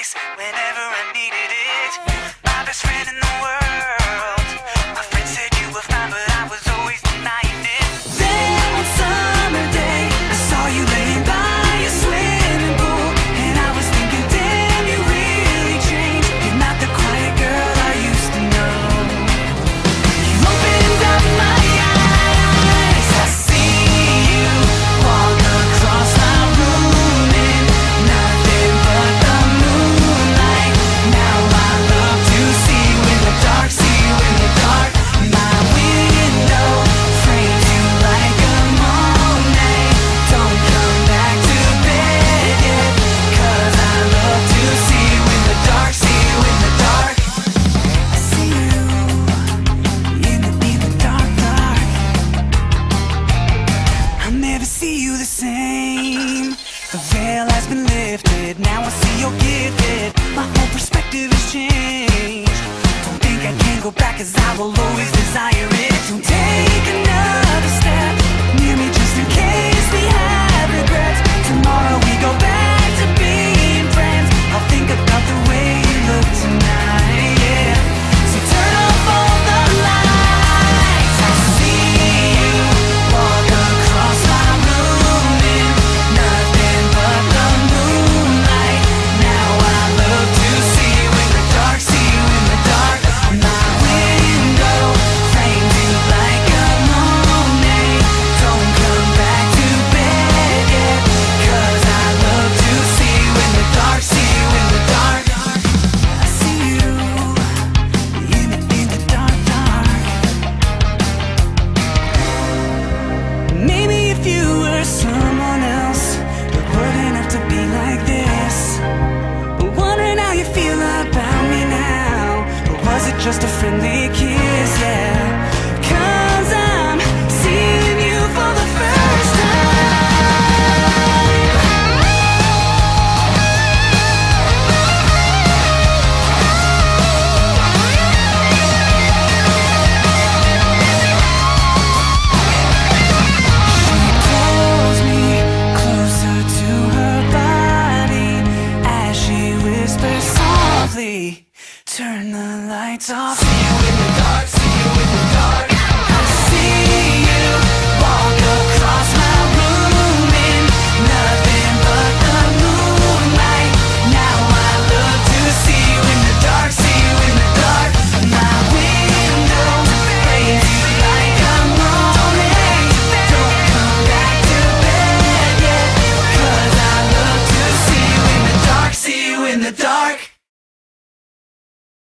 When when flame The veil has been lifted. Now I see your gifted. My whole perspective has changed. Don't think I can go back Cause I will always desire it. Don't take another just a friendly kiss, yeah. the lights off. See you in the dark.